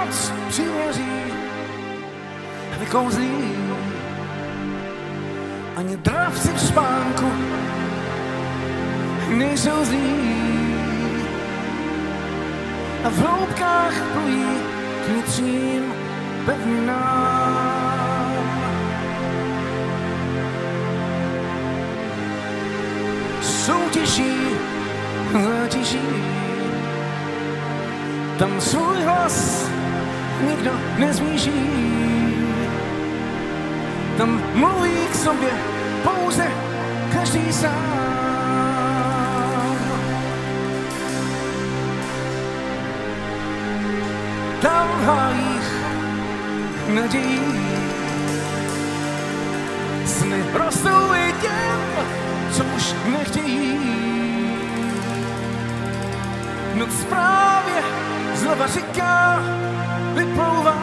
noc přiměří, vykouzlí. Ani dravci v spánku nejsou zlí. A v hloubkách plují k vnitřním pevninám. Soutěží, zátěží, tam svůj hlas nikdo nezmíží. Tam mluví k sobě pouze každý sám. Tam v hájích nadějí sny rostou i těm, co už nechtějí. Noc právě znova říká, reprove